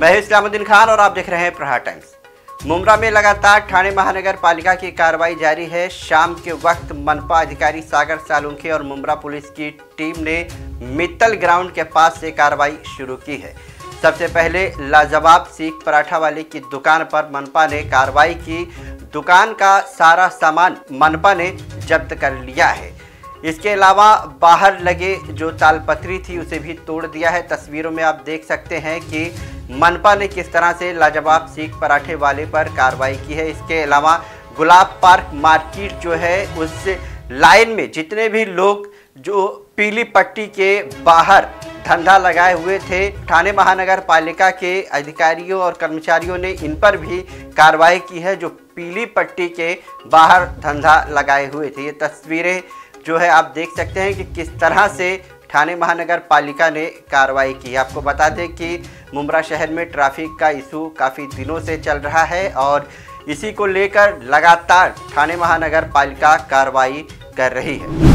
मैं इस्लामुद्दीन खान और आप देख रहे हैं प्रहार टाइम्स। मुमरा में लगातार ठाणे महानगर पालिका की कार्रवाई जारी है। शाम के वक्त मनपा अधिकारी सागर सालुंखे और मुमरा पुलिस की टीम ने मित्तल ग्राउंड के पास से कार्रवाई शुरू की है। सबसे पहले लाजवाब सीख पराठा वाले की दुकान पर मनपा ने कार्रवाई की। दुकान का सारा सामान मनपा ने जब्त कर लिया है। इसके अलावा बाहर लगे जो तालपत्री थी उसे भी तोड़ दिया है। तस्वीरों में आप देख सकते हैं कि मनपा ने किस तरह से लाजवाब सीख पराठे वाले पर कार्रवाई की है? इसके अलावा गुलाब पार्क मार्केट जो है, उस लाइन में जितने भी लोग जो पीली पट्टी के बाहर धंधा लगाए हुए थे थाने महानगर पालिका के अधिकारियों और कर्मचारियों ने इन पर भी कार्रवाई की है, जो पीली पट्टी के बाहर धंधा लगाए हुए थे। ये तस्वीरें जो है, आप देख सकते हैं कि किस तरह से ठाणे महानगर पालिका ने कार्रवाई की आपको बता दें कि मुमरा शहर में ट्रैफ़िक का इशू काफ़ी दिनों से चल रहा है और इसी को लेकर लगातार ठाणे महानगर पालिका कार्रवाई कर रही है।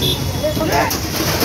Beep.